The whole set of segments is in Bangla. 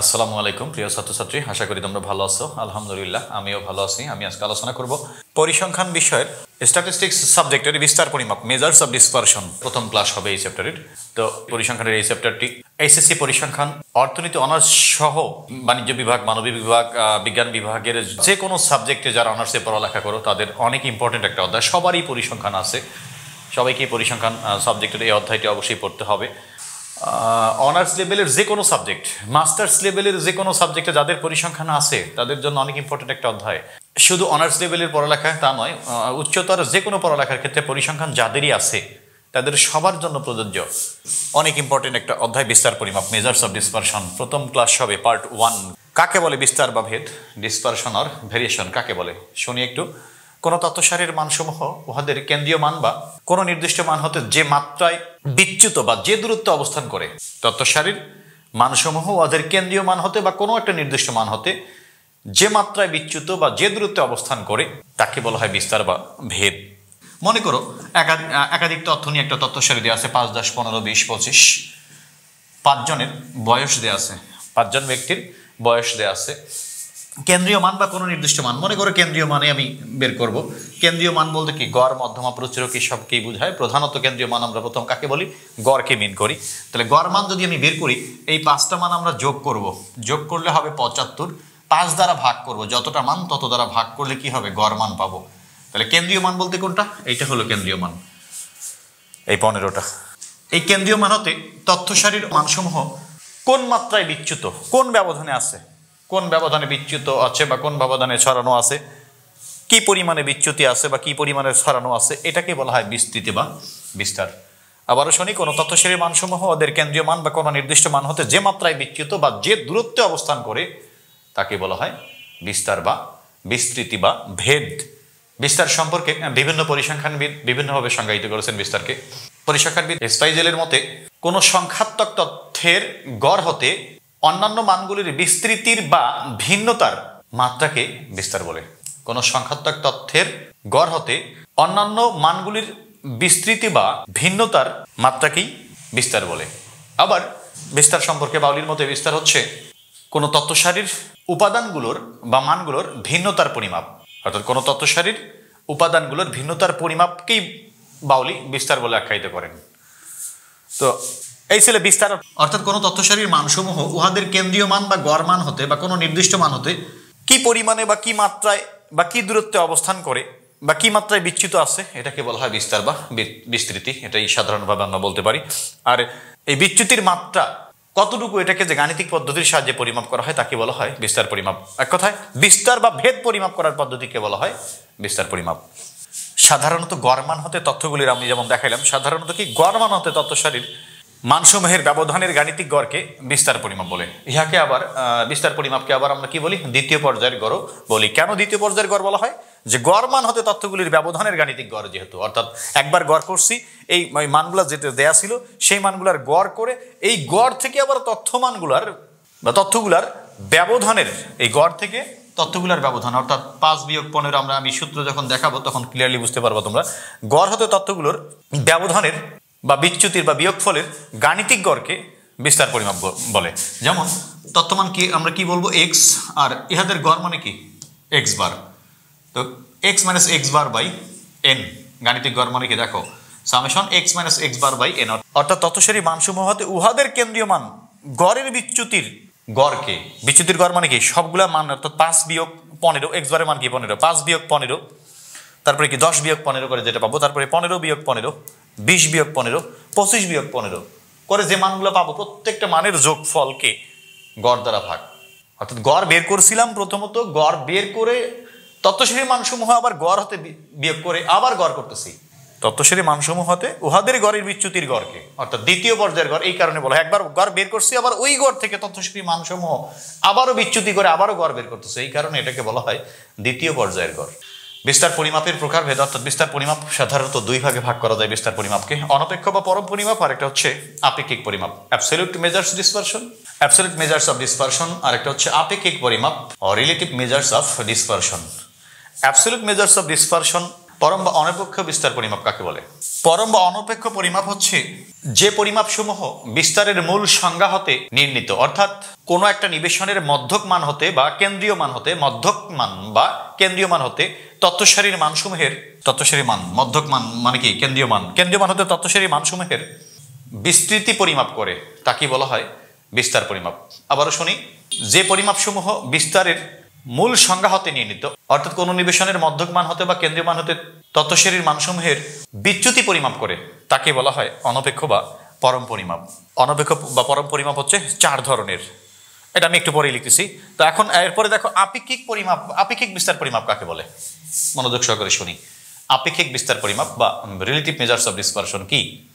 আসসালামু আলাইকুম, প্রিয় ছাত্রছাত্রী। আশা করি তোমরা ভালো আছো। আলহামদুলিল্লাহ, আমিও ভালো আছি। আমি আজকে আলোচনা করব পরিসংখ্যান বিষয়ের স্ট্যাটিস্টিক্স সাবজেক্টের বিস্তার পরিমাপ মেজার্স অফ ডিসপারশন প্রথম ক্লাস হবে এই চ্যাপ্টারের তো পরিসংখ্যানের এই চ্যাপ্টারটি এসএসসি পরিসংখ্যান, অর্থনীতি অনার্স সহ বাণিজ্য বিভাগ মানবিক বিভাগ বিজ্ঞান বিভাগের যে কোনো সাবজেক্টে যারা অনার্সে পড়ালেখা করো, তাদের অনেক ইম্পর্টেন্ট একটা অধ্যায়। সবারই পরিসংখ্যান আছে। সবাইকে পরিসংখ্যান সাবজেক্টের এই অধ্যায়টি অবশ্যই পড়তে হবে। অনার্স লেভেলের যে কোনো সাবজেক্ট মাস্টার্স লেভেলের যে কোনো সাবজেক্টে যাদের পরিসংখ্যান আছে, তাদের জন্য অনেক ইম্পর্টেন্ট একটা অধ্যায়। শুধু অনার্স লেভেলের পড়ালেখা তা নয় উচ্চতর যে কোনো পড়ালেখার ক্ষেত্রে পরিসংখ্যান যাদেরই আছে, তাদের সবার জন্য প্রযোজ্য। অনেক ইম্পর্টেন্ট একটা অধ্যায়, বিস্তার পরিমাপ মেজার্স অফ ডিসপারশন প্রথম ক্লাস হবে পার্ট ওয়ান কাকে বলে বিস্তার বা ভেদ? ডিসপারশন আর ভেরিয়েশন কাকে বলে? শুনি একটু। কোন তত্ত্বসারের মানসমূহ উহাদের কেন্দ্রীয় মান বা কোন নির্দিষ্ট মান হতে যে মাত্রায় বিচ্যুত বা যে দূরত্বে অবস্থান করে, তত্ত্বসারীর মানসমূহ উহাদের কেন্দ্রীয় মান হতে বা কোনো একটা নির্দিষ্ট মান হতে যে মাত্রায় বিচ্যুত বা যে দূরত্বে অবস্থান করে, তাকে বলা হয় বিস্তার বা ভেদ। মনে করো একাধিক তথ্য নিয়ে একটা তত্ত্বসারি দেওয়া আছে, পাঁচ, দশ, পনেরো, বিশ, পঁচিশ। পাঁচজনের বয়স দেওয়া আছে। পাঁচজন ব্যক্তির বয়স দেওয়া আছে। কেন্দ্রীয় মান বা কোনো নির্দিষ্ট মান, মনে করো কেন্দ্রীয় মানে আমি বের করব। কেন্দ্রীয় মান বলতে কি? গড়, মধ্যমা প্রচুর কি সবকেই বোঝায়? প্রধানত কেন্দ্রীয় মান আমরা প্রথম কাকে বলি? গড়কে মিন করি। তাহলে গড় মান যদি আমি বের করি, এই পাঁচটা মান আমরা যোগ করব। যোগ করলে হবে পঁচাত্তর। পাঁচ দ্বারা ভাগ করব। যতটা মান, তত দ্বারা ভাগ করলে কি হবে? গড় মান পাবো। তাহলে কেন্দ্রীয় মান বলতে কোনটা? এইটা হলো কেন্দ্রীয় মান। এই পনেরোটা। এই কেন্দ্রীয় মান হতে তথ্যসারির মানসমূহ কোন মাত্রায় বিচ্যুত? কোন ব্যবধানে আছে? কোন ব্যবধানে বিচ্যুত আছে বা কোন ব্যবধানে ছড়ানো আছে? কি পরিমাণে বিচ্যুতি আছে বা কি পরিমাণে ছড়ানো আছে? এটাকে বলা হয় বিস্তৃতি বা বিস্তার। আবারও শুনি, কোনো তথ্যসারীর মানসমূহ, ওদের কেন্দ্রীয় মান বা কোনো নির্দিষ্ট মান হতে যে মাত্রায় বিচ্যুত বা যে দূরত্বে অবস্থান করে, তাকে বলা হয় বিস্তার বা বিস্তৃতি বা ভেদ। বিস্তার সম্পর্কে বিভিন্ন পরিসংখ্যানবিদ বিভিন্নভাবে সংজ্ঞায়িত করেছেন বিস্তারকে। পরিসংখ্যানবিদ স্পাইজেলের মতে, কোনো সংখ্যাত্মক তথ্যের গড় হতে অন্যান্য মানগুলির বিস্তৃতির বা ভিন্নতার মাত্রাকে বিস্তার বলে। কোনো সংখ্যাত্মক তথ্যের গড় হতে অন্যান্য মানগুলির বিস্তৃতি বা ভিন্নতার মাত্রাকেই বিস্তার বলে। আবার বিস্তার সম্পর্কে বাউলির মতে বিস্তার হচ্ছে কোনো তত্ত্বসারির উপাদানগুলোর বা মানগুলোর ভিন্নতার পরিমাপ। অর্থাৎ কোনো তত্ত্বসারির উপাদানগুলোর ভিন্নতার পরিমাপকেই বাউলি বিস্তার বলে আখ্যায়িত করেন। তো এই ছিল বিস্তার অর্থাৎ কোনো তথ্যসারীর মানসমূহ উহাদের কেন্দ্রীয় মান বা গড় মান হতে বা কোনো নির্দিষ্ট মান হতে কি পরিমাণে বা কি মাত্রায় বা কি দূরত্বে অবস্থান করে বা কি মাত্রায় বিচ্যুত আছে? এটাকে বলা হয় বিস্তার বা বিস্তৃতি। এটাই সাধারণভাবে আমরা বলতে পারি। আর এই বিচ্যুতির মাত্রা কতটুকু এটাকে যে গাণিতিক পদ্ধতির সাহায্যে পরিমাপ করা হয় তাকে বলা হয় বিস্তার পরিমাপ। এক কথায় বিস্তার বা ভেদ পরিমাপ করার পদ্ধতিকে বলা হয় বিস্তার পরিমাপ। সাধারণত গড়মান হতে তথ্যগুলির আমি যেমন দেখাইলাম সাধারণত কি গড়মান হতে তথ্যসারীর মানসমূহের ব্যবধানের গাণিতিক গড়কে বিস্তার পরিমাপ বলে। ইহাকে আবার বিস্তার পরিমাপকে আবার আমরা কি বলি? দ্বিতীয় পর্যায়ের গড় বলি। কেন দ্বিতীয় পর্যায়ের গড় বলা হয়? যে গড় মান হতে তথ্যগুলির ব্যবধানের গাণিতিক গড় যেহেতু। অর্থাৎ একবার গড় করছি, এই মানগুলা যেটা দেয়া ছিল, সেই মানগুলার গড় করে এই গড় থেকে আবার তথ্যমানগুলার বা তথ্যগুলার ব্যবধানের, এই গড় থেকে তথ্যগুলার ব্যবধান, অর্থাৎ পাঁচ বিয়োগ পনেরো আমরা আমি সূত্র যখন দেখাবো, তখন ক্লিয়ারলি বুঝতে পারব তোমরা। গড় হতে তথ্যগুলোর ব্যবধানের বা বিচ্যুতির বা বিয়োগফলের গাণিতিক গড়কে বিস্তার পরিমাপ বলে। যেমন তথ্যমান কি, আমরা কি বলব? এক্স আর ইহাদের গড় মানে কি? X bar. তো x minus x bar by n গাণিতিক গড় মানে কি? দেখো summation x minus x bar by n অর্থাৎ তথ্যসারী মানসমূহ হতে উহাদের কেন্দ্রীয় মান গড়ের বিচ্যুতির গড়কে। বিচ্যুতির গড় মানে কি? সবগুলা মান, অর্থাৎ পাঁচ বিয়োগ পনেরো এক্স বারের মান কি? পনেরো। পাঁচ বিয়োগ পনেরো, তারপরে কি? দশ বিয়োগ পনেরো করে যেটা পাবো, তারপরে পনেরো বিয়োগ পনেরো বিশ বিয়োগ পনেরো, পঁচিশ বিয়োগ পনেরো। করে যে মানগুলো পাবো, প্রত্যেকটা মানের যোগফলকে গড় দ্বারা ভাগ। অর্থাৎ গড় বের করছিলাম প্রথমত, গড় বের করে তত্ত্বশ্রী মানসমূহ আবার গড় হতে বিয়োগ করে আবার গড় করতেছি। তত্ত্বশ্রী মানসমূহ হতে উহাদের গড়ের বিচ্যুতির গড়কে, অর্থাৎ দ্বিতীয় পর্যায়ের গড়, এই কারণে বলা একবার গড় বের করছি, আবার ওই গড় থেকে তত্ত্বশ্রী মানসমূহ আবারও বিচ্যুতি করে আবারও গড় বের করতেছে। এই কারণে এটাকে বলা হয় দ্বিতীয় পর্যায়ের গড়। বিস্তার পরিমাপের প্রকারভেদ অর্থাৎ বিস্তার পরিমাপ সাধারণত দুই ভাগে ভাগ করা যায় বিস্তার পরিমাপকে। অনপেক্ষ বা পরম পরিমাপ আর একটা হচ্ছে আপেক্ষিক পরিমাপ absolute measures dispersion absolute measures of dispersion আর একটা হচ্ছে আপেক্ষিক পরিমাপ relative measures of dispersion absolute measures of dispersion পরম বা অনপেক্ষ বিস্তার পরিমাপ কাকে বলে? পরম বা অনপেক্ষ পরিমাপ হচ্ছে যে পরিমাপ সমূহ বিস্তারের মূল সংজ্ঞা হতে নির্ণীত। অর্থাৎ কোনো একটা নিবেশনের মধ্যক মান হতে বা কেন্দ্রীয় মান হতে, মধ্যক মান বা কেন্দ্রীয় মান হতে তত্ত্বসারীর মানসমূহের তত্ত্বসারী মান, মধ্যক মান মানে কি? কেন্দ্রীয় মান। কেন্দ্রীয় মান হতে তত্ত্বসারী মানসমূহের বিস্তৃতি পরিমাপ করে তাকে বলা হয় বিস্তার পরিমাপ। আবারও শুনি, যে পরিমাপসমূহ বিস্তারের মূল সংজ্ঞা হতে নির্ণীত। অর্থাৎ কোনো নিবেশনের মধ্যক মান হতে বা কেন্দ্রীয় মান হতে তত্ত্বশ্রেণীর মানসমূহের বিচ্যুতি পরিমাপ করে তাকে বলা হয় অনপেক্ষ বা পরম পরিমাপ। অনপেক্ষ বা পরম পরিমাপ হচ্ছে চার ধরনের। এটা আমি একটু পরে লিখতেছি। তো এখন এরপরে দেখো আপেক্ষিক পরিমাপ, আপেক্ষিক বিস্তার পরিমাপ কাকে বলে? মনোযোগ সহকারে শুনি। আপেক্ষিক বিস্তার পরিমাপ বা রিলেটিভ মেজার্স অফ ডিসপারশন কি?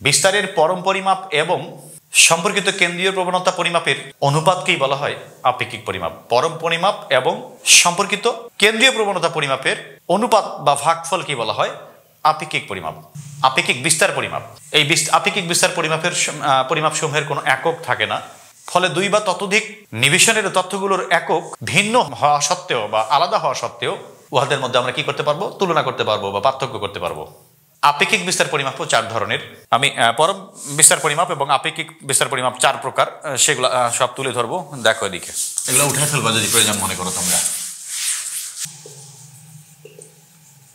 বিস্তারের পরম পরিমাপ এবং সম্পর্কিত কেন্দ্রীয় প্রবণতা পরিমাপের অনুপাতকেই বলা হয় আপেক্ষিক পরিমাপ, পরম পরিমাপ এবং সম্পর্কিত কেন্দ্রীয় প্রবণতা পরিমাপের অনুপাত বা ভাগফল কি বলা হয় আপেক্ষিক পরিমাপ, আপেক্ষিক বিস্তার পরিমাপ। এই আপেক্ষিক বিস্তার পরিমাপের পরিমাপ সমূহের কোনো একক থাকে না। ফলে দুই বা ততোধিক নিবেশনের তথ্যগুলোর একক ভিন্ন হওয়া সত্ত্বেও বা আলাদা হওয়া সত্ত্বেও উহাদের মধ্যে আমরা কি করতে পারব? তুলনা করতে পারব বা পার্থক্য করতে পারব। আপেক্ষিক বিস্তার পরিমাপও চার ধরনের। আমি পরম বিস্তার পরিমাপ এবং আপেক্ষিক বিস্তার পরিমাপ চার প্রকার সেগুলো সব তুলে ধরবো। দেখো এদিকে। এগুলো উঠে ফেলবা যদি প্রয়োজন মনে করো তোমরা।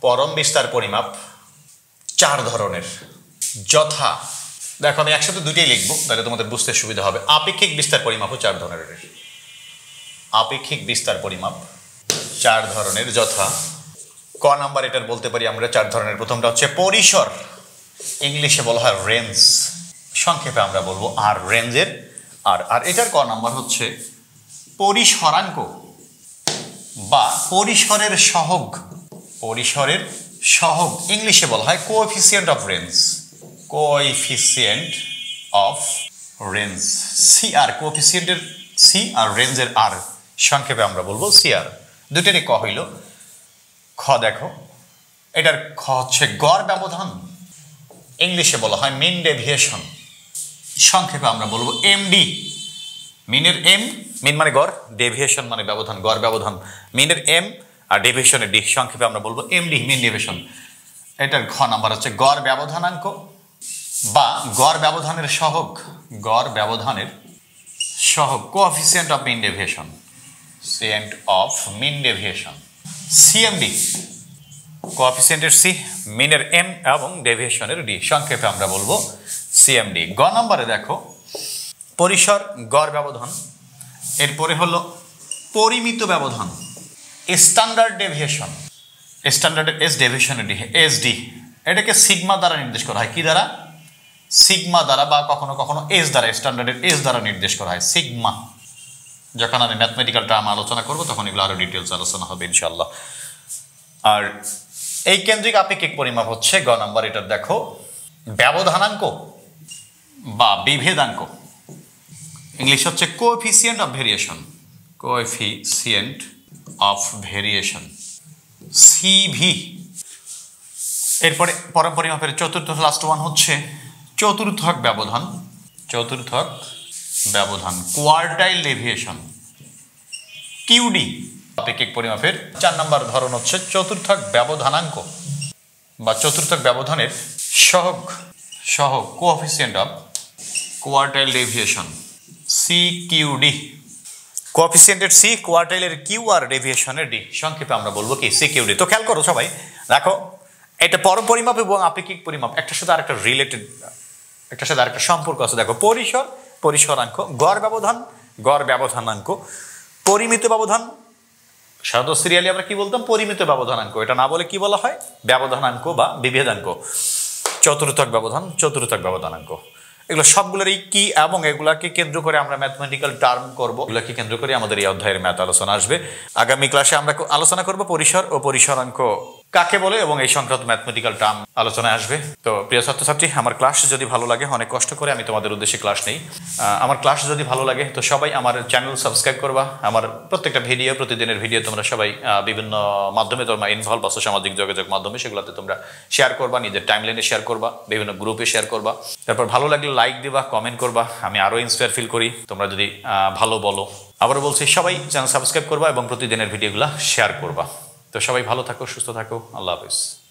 পরম বিস্তার পরিমাপ চার ধরনের। যথা, দেখো আমি একসাথে দুইটাই লিখব, তাহলে তোমাদের বুঝতে সুবিধা হবে। আপেক্ষিক বিস্তার পরিমাপও চার ধরনের। আপেক্ষিক বিস্তার পরিমাপ চার ধরনের, যথা। ক নাম্বার এটার বলতে পারি আমরা, চার ধরনের। প্রথমটা হচ্ছে পরিসর। ইংলিশে বলা হয় রেঞ্জ। সংক্ষেপে আমরা বলব আর রেঞ্জের আর। আর এটার ক নাম্বার হচ্ছে পরিসরাঙ্ক বা পরিসরের সহগ। পরিসরের সহগ। ইংলিশে বলা হয় coefficient of range coefficient of range C R কোএফিসিয়েন্টের C R রেঞ্জের আর সংক্ষেপে আমরা বলব সি আর দুটেরই ক হইল খ দেখো। এটার খ হচ্ছে গড় ব্যবধান। ইংলিশে বলা হয় মিন ডেভিয়েশন। সংক্ষেপে আমরা বলব এমডি। মিনের এম, মিন মানে গড়, ডেভিয়েশন মানে ব্যবধান, গড় ব্যবধান। মিনের এম আর ডেভিয়েশনের ডি, সংক্ষেপে আমরা বলব এমডি, মিন ডেভিয়েশন। এটার ঘ নাম্বার হচ্ছে গড় ব্যবধানাঙ্ক বা গড় ব্যবধানের সহগ। গড় ব্যবধানের সহগ coefficient of mean deviation. Saint of mean deviation. CMD কোঅফিসিয়েন্টের সি মিনের এম এবং ডেভিয়েশনের ডি সংক্ষেপে আমরা বলব সিএমডি গ নম্বরে দেখো, পরিসর, গড় ব্যবধান, এরপরে হলো পরিমিত ব্যবধান স্ট্যান্ডার্ড ডেভিয়েশন স্ট্যান্ডার্ড এস ডেভিয়েশনের ডি এস ডি এটাকে সিগমা দ্বারা নির্দেশ করা হয়। কি দ্বারা? সিগমা দ্বারা বা কখনো কখনো এস দ্বারা স্ট্যান্ডার্ডের এস দ্বারা নির্দেশ করা হয়। সিগমা যখন আমি ম্যাথমেটিক্যাল টার্ম আলোচনা করব, তখন এগুলো আরও ডিটেলস আলোচনা হবে ইনশাল্লাহ আর এই কেন্দ্রিক আপেক্ষিক পরিমাপ হচ্ছে, গ নাম্বার এটার দেখো, ব্যবধানাঙ্ক বা বিভেদাঙ্ক। ইংলিশ হচ্ছে coefficient of variation coefficient of variation CV এরপরে পরম পরিমাপের চতুর্থ লাস্ট ওয়ান হচ্ছে, চতুর্থক ব্যবধান। চতুর্থক ব্যবধান, কোয়ার্টাইল ডেভিয়েশন, কিউডি, আপেক্ষিক পরিমাপের চার নম্বর ধরন হচ্ছে চতুর্থক ব্যবধানাঙ্ক বা চতুর্থক ব্যবধানের সহগ সহগ coefficient of quartile deviation C QD কোঅফিসিয়েন্টের C, কোয়ার্টাইলের কিউ আর ডেভিয়েশনের ডি। সংক্ষেপে আমরা বলব কি? সি কিউডি তো খেয়াল করো সবাই দেখো এটা পরম পরিমাপ এবং আপেক্ষিক পরিমাপ, একটার সাথে আরেকটা রিলেটেড একটার সাথে আরেকটা সম্পর্ক আছে। দেখো, পরিসর পরিসরাঙ্ক। গড় ব্যবধান, গড় ব্যবধানাঙ্ক। পরিমিত ব্যবধান, সাধারণত সিরিয়ালি আমরা কি বলতাম? পরিমিত ব্যবধানাঙ্ক। এটা না বলে কি বলা হয়? ব্যবধানাঙ্ক বা বিভেদাঙ্ক। চতুর্থক ব্যবধান, চতুর্থক ব্যবধানাঙ্ক। এগুলো সবগুলোরই কি এবং এগুলাকে কেন্দ্র করে আমরা ম্যাথমেটিক্যাল টার্ম করব। এগুলোকে কেন্দ্র করে আমাদের এই অধ্যায়ের ম্যাথ আলোচনা আসবে। আগামী ক্লাসে আমরা আলোচনা করব পরিসর ও পরিসরাঙ্ক। কাকে বলে এবং এই সংক্রান্ত ম্যাথমেটিক্যাল টার্ম আলোচনায় আসবে। তো প্রিয় ছাত্রছাত্রী, আমার ক্লাস যদি ভালো লাগে, অনেক কষ্ট করে আমি তোমাদের উদ্দেশ্যে ক্লাস নেই। আমার ক্লাস যদি ভালো লাগে, তো সবাই আমার চ্যানেল সাবস্ক্রাইব করবা। আমার প্রত্যেকটা ভিডিও প্রতিদিনের ভিডিও তোমরা সবাই বিভিন্ন মাধ্যমে তোমরা ইনভলভ আছো, সামাজিক যোগাযোগ মাধ্যমে, সেগুলোতে তোমরা শেয়ার করবা, নিজের টাইমলাইনে শেয়ার করবা, বিভিন্ন গ্রুপে শেয়ার করবা। তারপর ভালো লাগলে লাইক দিবা কমেন্ট করবা, আমি আরও ইন্সপায়ার ফিল করি। তোমরা যদি ভালো বলো। আবারও বলছি, সবাই চ্যানেল সাবস্ক্রাইব করবা এবং প্রতিদিনের ভিডিওগুলো শেয়ার করবা। তো সবাই ভালো থাকো সুস্থ থাকো। আল্লাহ হাফিজ।